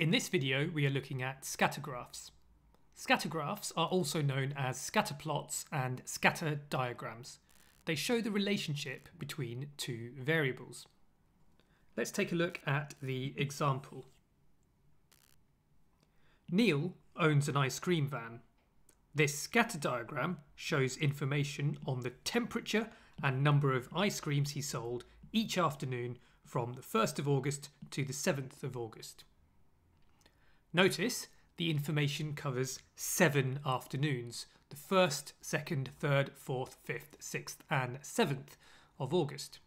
In this video, we are looking at scatter graphs. Scatter graphs are also known as scatter plots and scatter diagrams. They show the relationship between two variables. Let's take a look at the example. Neil owns an ice cream van. This scatter diagram shows information on the temperature and number of ice creams he sold each afternoon from the 1st of August to the 7th of August. Notice the information covers seven afternoons the 1st, 2nd, 3rd, 4th, 5th, 6th, and 7th of August.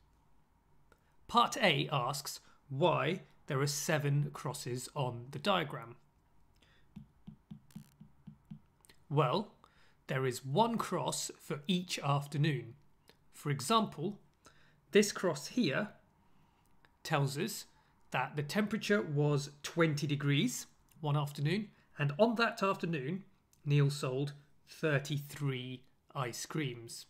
Part A asks why there are seven crosses on the diagram. Well, there is one cross for each afternoon. For example, this cross here tells us that the temperature was 20 degrees one afternoon, and on that afternoon, Neil sold 33 ice creams.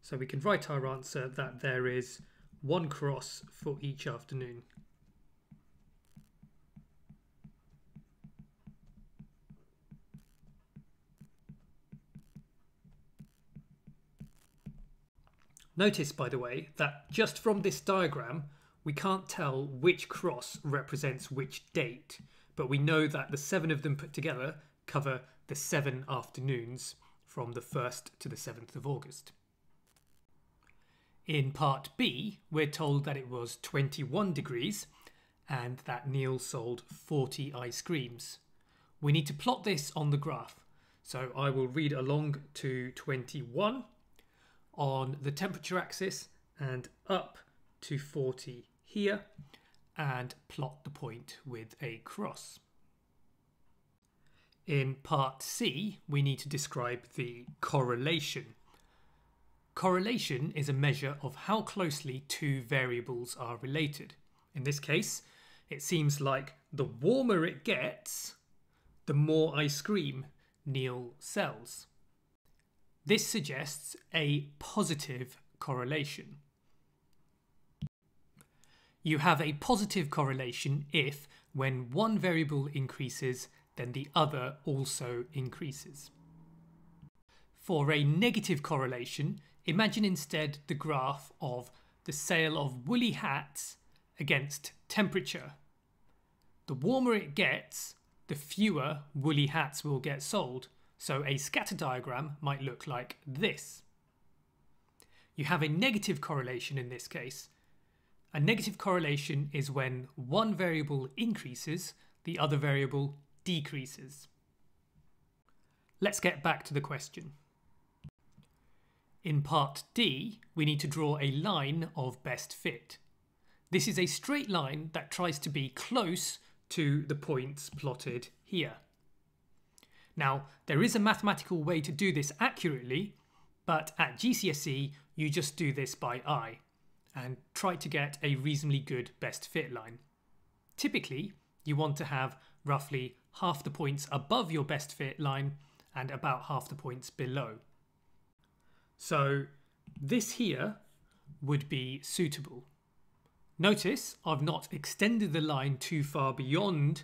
So we can write our answer that there is one cross for each afternoon. Notice, by the way, that just from this diagram, we can't tell which cross represents which date but we know that the seven of them put together cover the seven afternoons from the 1st to the 7th of August. In part B, we're told that it was 21 degrees and that Neil sold 40 ice creams. We need to plot this on the graph. So I will read along to 21 on the temperature axis and up to 40 here and plot the point with a cross. In part C, we need to describe the correlation. Correlation is a measure of how closely two variables are related. In this case, it seems like the warmer it gets, the more ice cream Neil sells. This suggests a positive correlation. You have a positive correlation if, when one variable increases, then the other also increases. For a negative correlation, imagine instead the graph of the sale of woolly hats against temperature. The warmer it gets, the fewer woolly hats will get sold, so a scatter diagram might look like this. You have a negative correlation in this case, a negative correlation is when one variable increases, the other variable decreases. Let's get back to the question. In part D, we need to draw a line of best fit. This is a straight line that tries to be close to the points plotted here. Now, there is a mathematical way to do this accurately, but at GCSE, you just do this by eye and try to get a reasonably good best fit line. Typically, you want to have roughly half the points above your best fit line and about half the points below. So this here would be suitable. Notice I've not extended the line too far beyond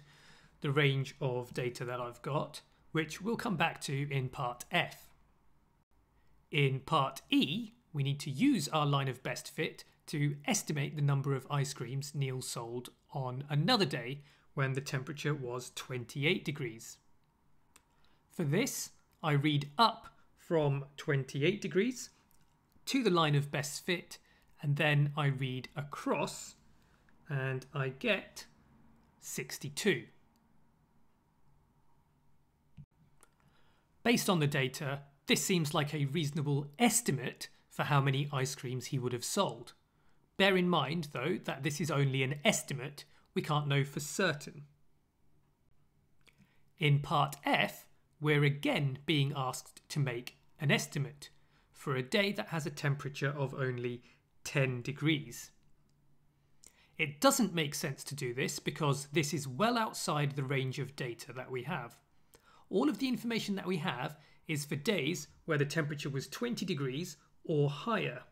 the range of data that I've got, which we'll come back to in part F. In part E, we need to use our line of best fit to estimate the number of ice creams Neil sold on another day when the temperature was 28 degrees. For this, I read up from 28 degrees to the line of best fit, and then I read across and I get 62. Based on the data, this seems like a reasonable estimate for how many ice creams he would have sold. Bear in mind, though, that this is only an estimate, we can't know for certain. In part F, we're again being asked to make an estimate for a day that has a temperature of only 10 degrees. It doesn't make sense to do this because this is well outside the range of data that we have. All of the information that we have is for days where the temperature was 20 degrees or higher.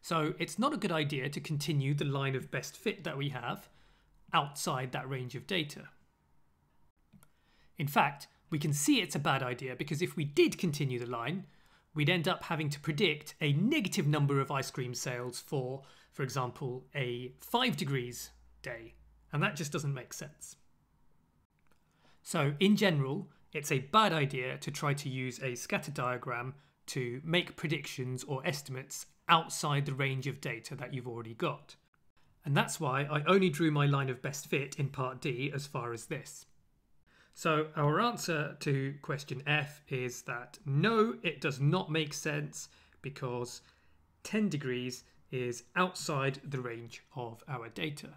So it's not a good idea to continue the line of best fit that we have outside that range of data. In fact, we can see it's a bad idea because if we did continue the line, we'd end up having to predict a negative number of ice cream sales for, for example, a 5 degrees day, and that just doesn't make sense. So, in general, it's a bad idea to try to use a scatter diagram to make predictions or estimates outside the range of data that you've already got. And that's why I only drew my line of best fit in part D as far as this. So our answer to question F is that no, it does not make sense because 10 degrees is outside the range of our data.